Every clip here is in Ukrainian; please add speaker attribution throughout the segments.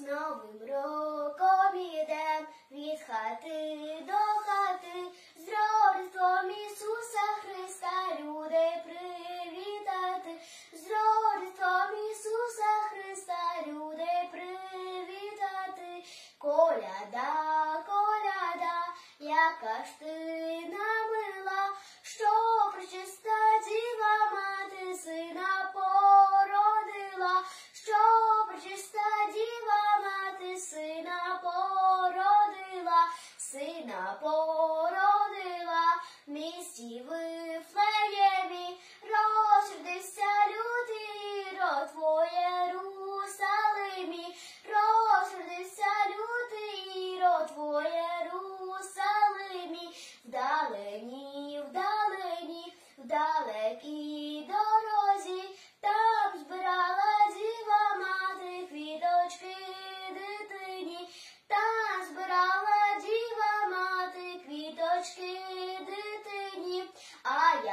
Speaker 1: з новим роком ідем від хати до хати, з Рождеством Ісуса Христа, люди привітати, з Рождеством Ісуса Христа, люди привітати, коляда, коляда, яка ж ти намила, що причиста діва мати сина породила, що причиста діва породила, в місті Вифлеємі, розродився лютий род твоє Русалимі, розродився лютий род твоє Русалимі, вдалині, вдалині, в далекій дорозі,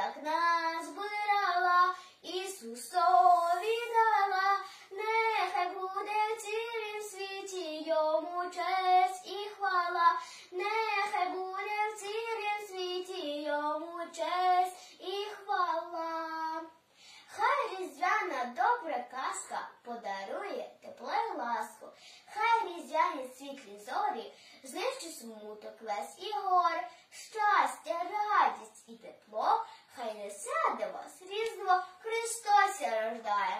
Speaker 1: як назбирала, Ісусові дала, нехай буде в цілім світі йому честь і хвала, нехай буде в цілім світі йому честь і хвала. Хай різдвяна добра казка подарує тепло й ласку, хай різдвяні світлі зорі знищить смуток весь і гор, до вас різдво, Христос рождає.